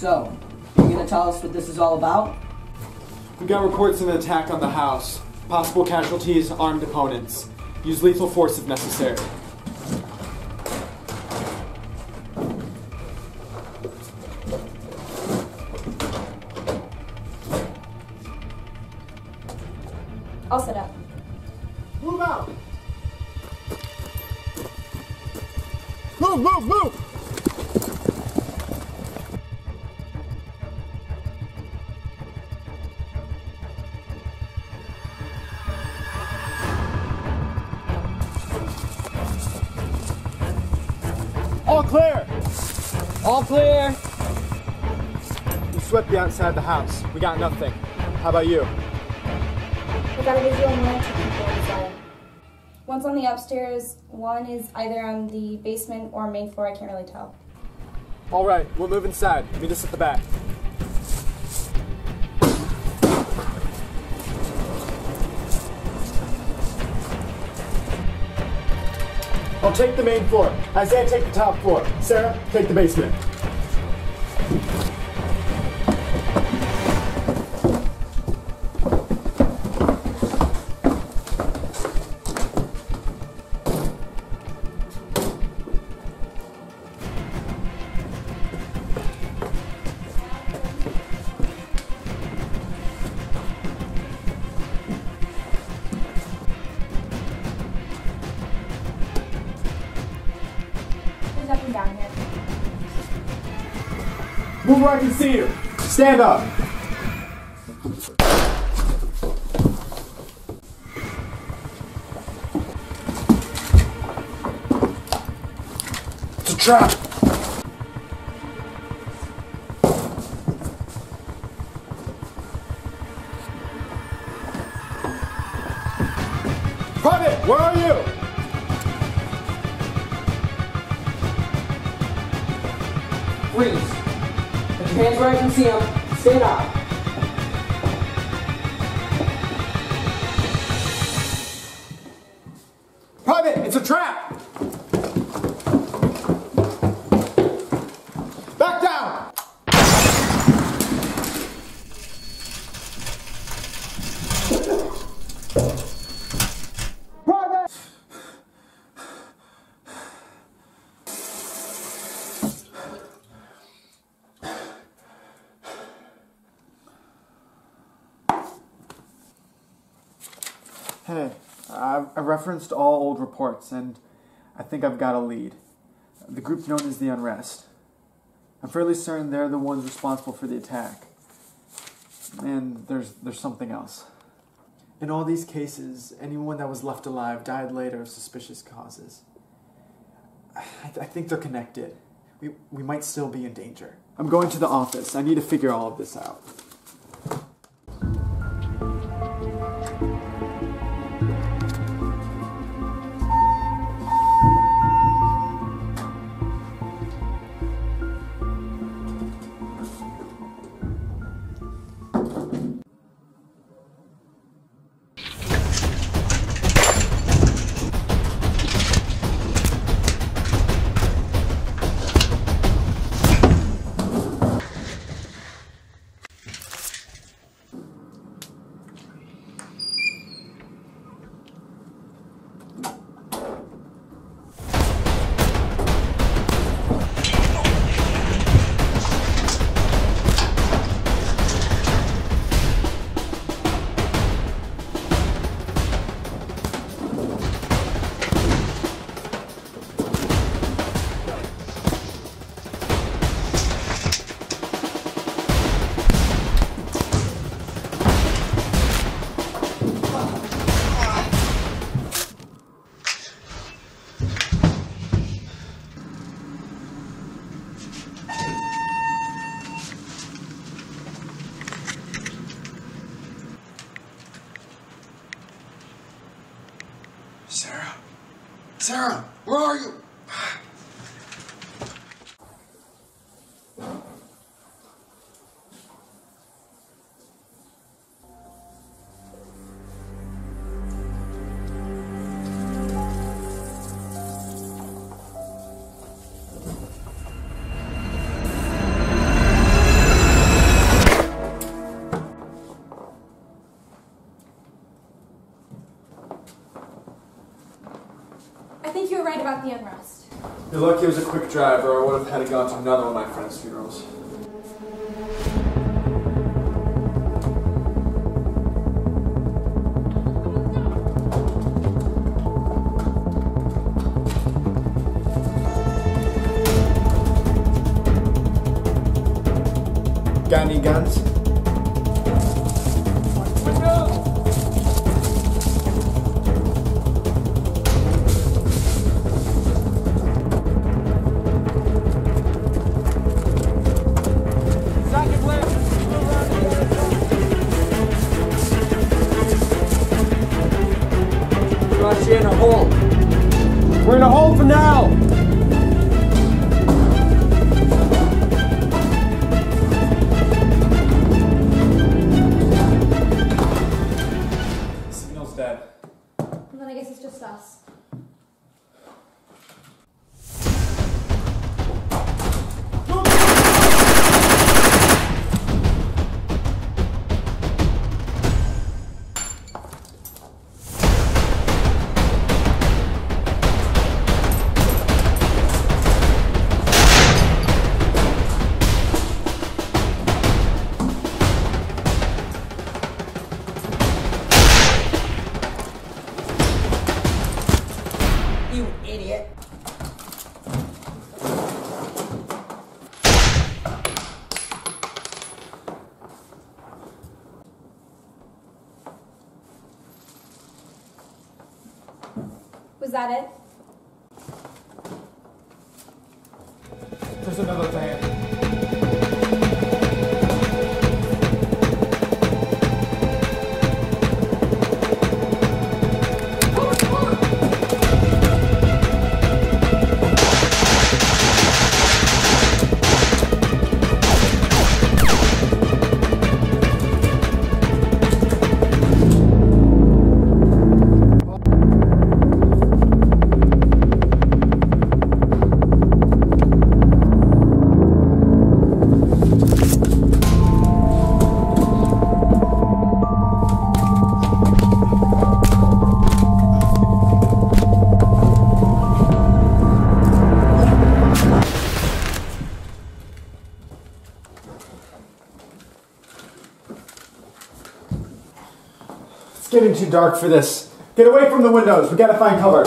tell us what this is all about? We got reports of an attack on the house. Possible casualties, armed opponents. Use lethal force if necessary. I'll set up. Move out! Move, move, move! All clear! All clear. We swept the outside of the house. We got nothing. How about you? I got a visual on one or two people inside. One's on the upstairs, one is either on the basement or main floor, I can't really tell. All right, we'll move inside. Meet us at the back. I'll take the main floor. Isaiah, take the top floor. Sarah, take the basement. Where I can see you. Stand up. It's a trap. Private, where are you? Freeze. Hands where I can see them. Stand up. Hey, I've I referenced all old reports, and I think I've got a lead. The group known as the Unrest. I'm fairly certain they're the ones responsible for the attack. And there's there's something else. In all these cases, anyone that was left alive died later of suspicious causes. I, I think they're connected. We, we might still be in danger. I'm going to the office. I need to figure all of this out. Sarah? Sarah, where are you? You're lucky it was a quick drive, or I would have had to go to another one of my friends' funerals. Got any guns? You in a hole. We're in a hole for now! Was that it? There's another van. It's getting too dark for this. Get away from the windows. We gotta find cover.